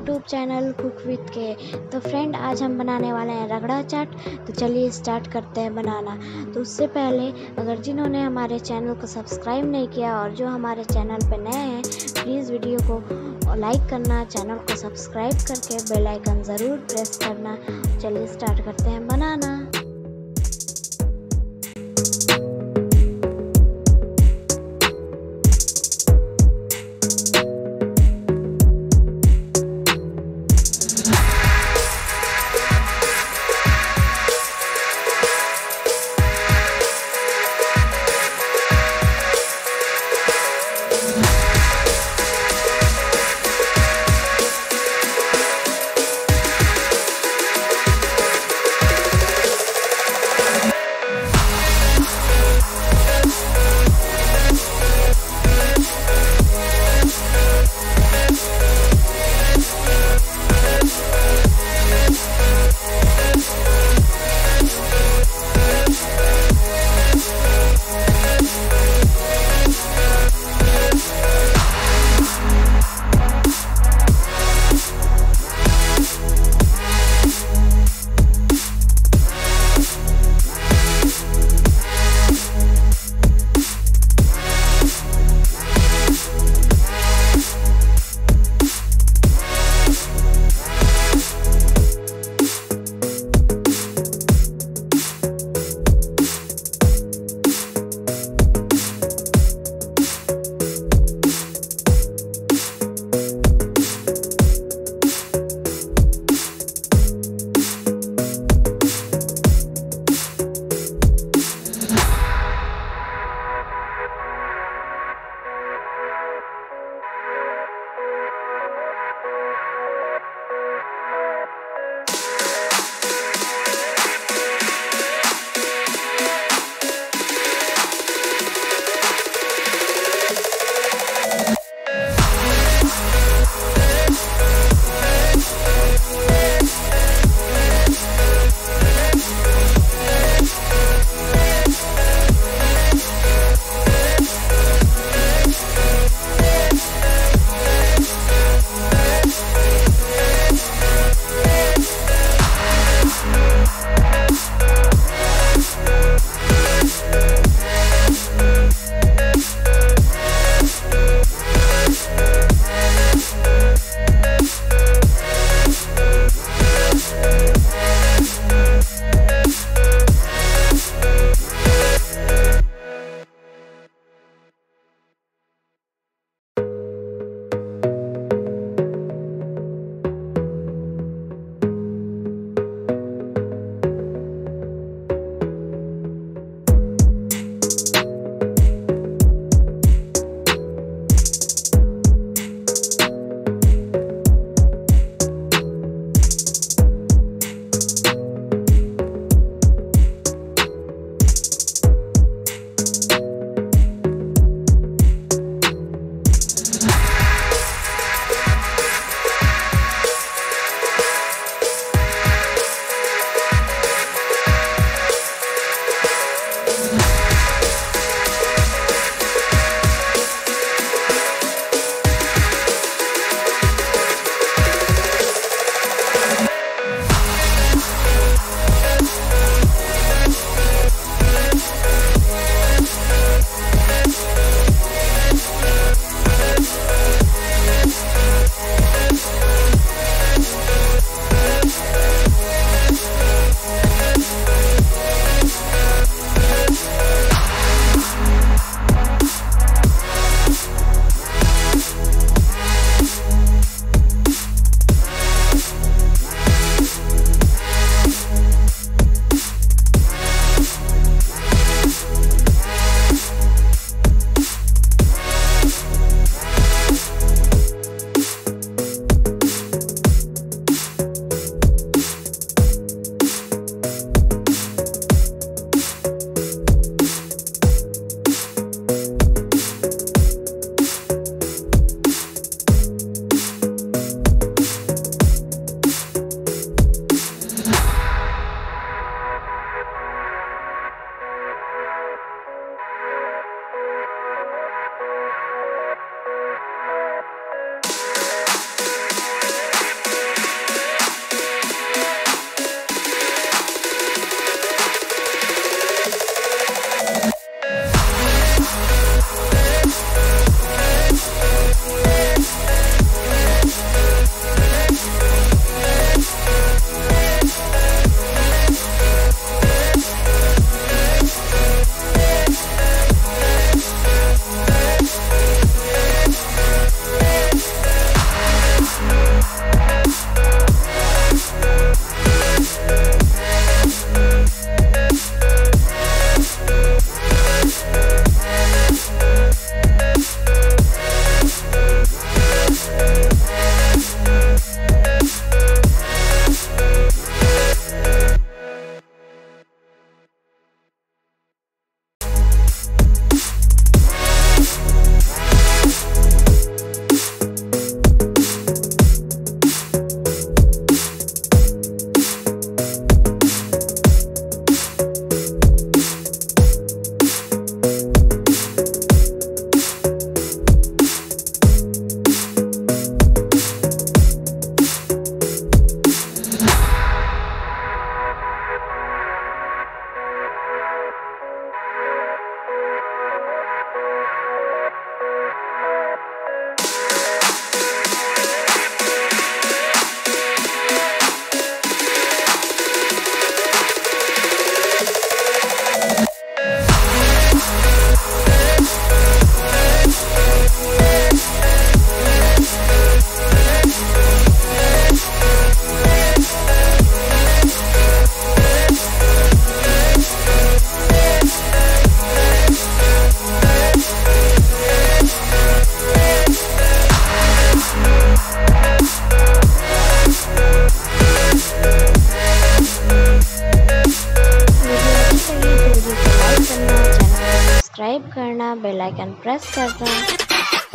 YouTube channel cook with के तो friend आज हम बनाने वाले हैं रगड़ा चाट। तो चलिए स्टार्ट करते हैं बनाना। तो उससे पहले, अगर जिन्होंने हमारे चैनल को सब्सक्राइब नहीं किया और जो हमारे चैनल पर नए हैं प्लीज़ वीडियो को लाइक करना चैनल को सब्सक्राइब करके बेलाइकन ज़रूर प्रेस करना। चलिए स्टार्ट करते हैं बनाना। सब्सक्राइब करना बेल आइकन प्रेस करना